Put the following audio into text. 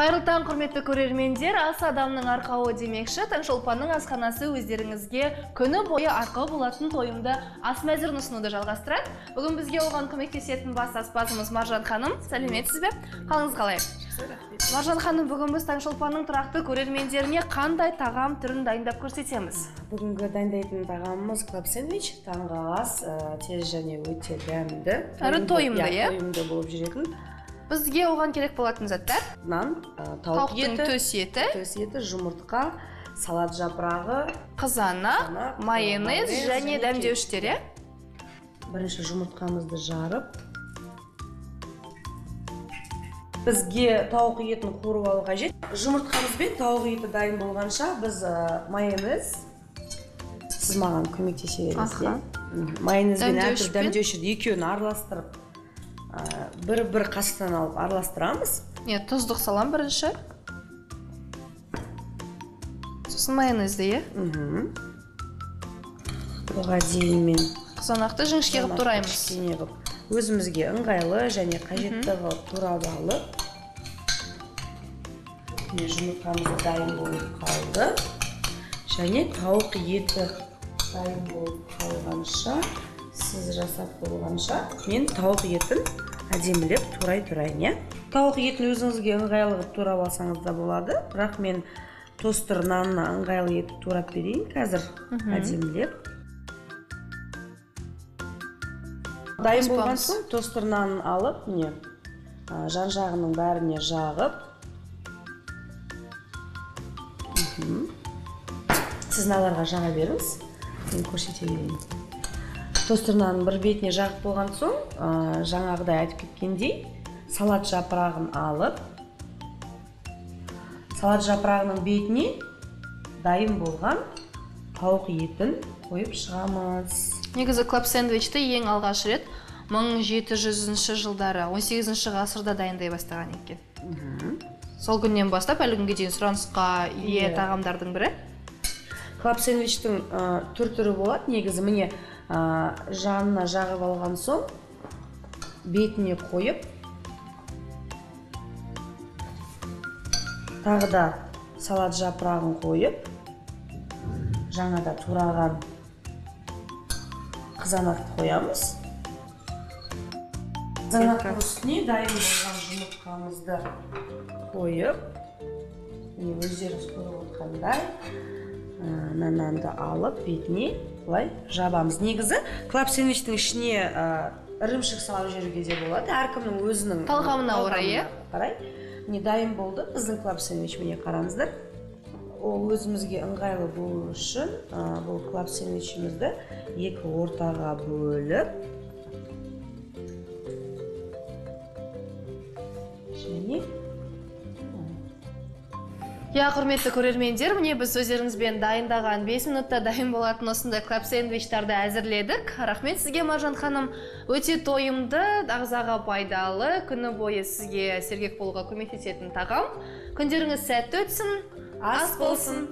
қайырлы таң құрметті көрермендер. Ас адамның арқауы демекші. Таңшолпанның асханасы өздеріңізге күні бойы арқау болатын тойымды ас мәзірін ұсынуды жалғастырады бүгін бізге оған көмектесетін бас аспазымыз маржан ханым. Сәлеметсіз бе? Қалыңыз қалай? Маржан ханым бүгін біз таңшолпанның тұрақты көрермендеріне қандай тағам түрін дайындап көрсетеміз? Бүгінгі дайындайтын тағамымыз клаб сэндвич таңғы ас ә, тез және өте дәмді. Әрі тойымды, иә? тойымды болып жүретін. Бізге оған керек болатын заттар. Нан ә, тауық тауықтың еті төс еті. Төс еті жұмыртқа салат жапырағы қызанақ майонез және дәмдеуіштер иә бірінші жұмыртқамызды жарып бізге тауық етін қуырып алу қажет. Жұмыртқамыз бен тауық еті дайын болғанша біз ә, майонез сіз маған көмектесе бересіз Аха. иә? Мгм. майонез бен әртүрлі дәмдеуші екеуін араластырып бір бір қасықтан алып араластырамыз. Иә тұздық салам бірінші сосын майонезді иә мхм оған дейін мен. Қызанақты жіңішке қылып тураймыз. кішкене қылып. Өзімізге ыңғайлы және қажетті қылып турап алып міне жұмыртқамыз да дайын болып қалды. Және тауық еті дайын болып қалғанша сіз жасап болғанша мен тауық етін әдемілеп турай тұрайын иә тауық етін өзіңізге ыңғайлы қылып турап алсаңыз да болады. Бірақ мен тостер нанына ыңғайлы етіп турап берейін қазір. Әдемілеп. Дайын болған соң тостер нанын алып міне жан жағының бәріне жағып. Сіз мыналарға жаға беріңіз. Мен көрсете берейін. Тостер нанның бір бетіне жағып болған соң а, жаңағыдай айтып кеткендей салат жапырағын алып салат жапырағының бетіне дайын болған тауық етін қойып шығамыз. Негізі клаб сэндвичті ең алғаш рет 1700 жылдары 18 ғасырда дайындай бастаған екен. Сол күннен бастап әлі күнге дейін сұранысқа ие. тағамдардың бірі. Клаб сэндвичтің ә, түр түрі болады. Негізі міне ә, жанына жағып алған соң бетіне қойып тағы да салат жапырағын қойып жаңада тураған қызанақты қоямыз. Қызанақтың үстіне дайын болған жұмыртқамызды қойып міне өздеріңіз көріп мына нанды алып бетіне былай жабамыз. Негізі клаб сэндвичтің ішіне ә, ірімшік салып жіберуге де болады. Әркімнің өзінің Талғамына орай, иә? қарай. Міне дайын болды. Біздің клаб сэндвич міне қараңыздар. Ол өзімізге ыңғайлы болу үшін ә, бұл клаб сэндвичімізді екі ортаға бөліп және иә құрметті көрермендер міне біз өздеріңізбен дайындаған 5 минутта дайын болатын осындай клаб сэндвичтарды әзірледік. Рахмет сізге маржан ханым. Өте тойымды ағзаға пайдалы күні бойы сізге сергек болуға көмектесетін тағам. Күндеріңіз сәтті өтсін. Ас болсын.